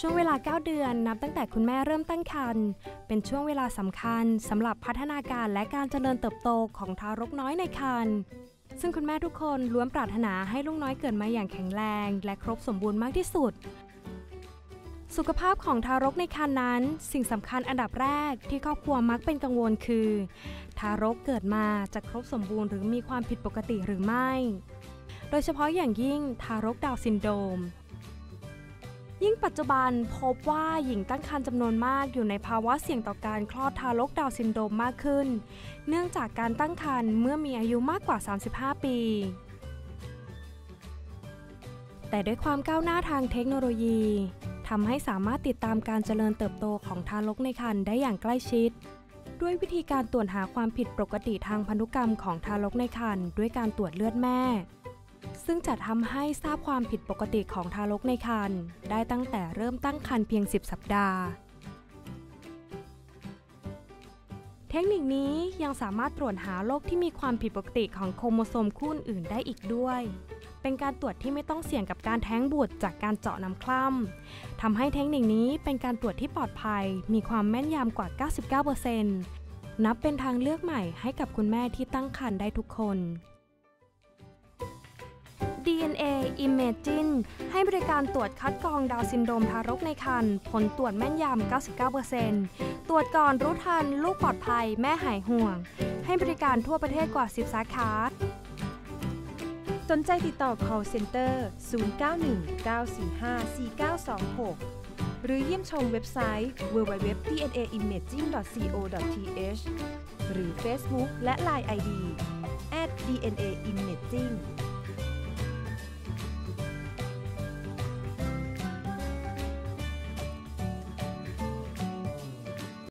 ช่วงเวลา 9 เดือนนับตั้งแต่คุณแม่เริ่มตั้งครรภ์เป็นช่วงเวลาสำคัญสำหรับพัฒนาการและการเจริญเติบโตของทารกน้อยในครรภ์ซึ่งคุณแม่ทุกคนล้วนปรารถนาให้ลูกน้อยเกิดมาอย่างแข็งแรง และครบสมบูรณ์มากที่สุด สุขภาพของทารกในครรภ์นั้น สิ่งสำคัญอันดับแรกที่ครอบครัวมักเป็นกังวลคือ ทารกเกิดมาจะครบสมบูรณ์หรือมีความผิดปกติหรือไม่ โดยเฉพาะอย่างยิ่งทารกดาวน์ซินโดรม ยิ่งปัจจุบันพบว่าหญิงตั้งครรภ์จำนวนมากอยู่ในภาวะเสี่ยงต่อการคลอดทารกดาวน์ซินโดรมมากขึ้น เนื่องจากการตั้งครรภ์เมื่อมีอายุมากกว่า 35 ปี แต่ด้วยความก้าวหน้าทางเทคโนโลยีทำให้สามารถติดตามการเจริญเติบโตของทารกในครรภ์ได้อย่างใกล้ชิด ด้วยวิธีการตรวจหาความผิดปกติทางพันธุกรรมของทารกในครรภ์ด้วยการตรวจเลือดแม่ ซึ่งจะทำให้ทราบความผิดปกติของทารกในครรภ์ได้ตั้งแต่เริ่มตั้งครรภ์เพียง 10 สัปดาห์ เทคนิคนี้ยังสามารถตรวจหาโรคที่มีความผิดปกติของโครโมโซมคู่อื่นได้อีกด้วย เป็นการตรวจที่ไม่ต้องเสี่ยงกับการแท้งบุตรจากการเจาะน้ำคร่ำทำให้เทคนิคนี้เป็นการตรวจที่ปลอดภัย มีความแม่นยำกว่า 99%นับเป็นทางเลือกใหม่ให้กับคุณแม่ที่ตั้งครรภ์ได้ทุกคน DNA Imagine ให้บริการตรวจคัดกรองดาวซินโดรมทารกในครรภ์ผลตรวจแม่นยำ 99%ตรวจก่อนรู้ทัน ลูกปลอดภัย แม่หายห่วง ให้บริการทั่วประเทศกว่า 10 สาขา สนใจติดต่อ call center 0919454926 หรือเยี่ยมชมเว็บไซต์ www.dnaimaging.co.th หรือ Facebook และ Line ID @dnaimaging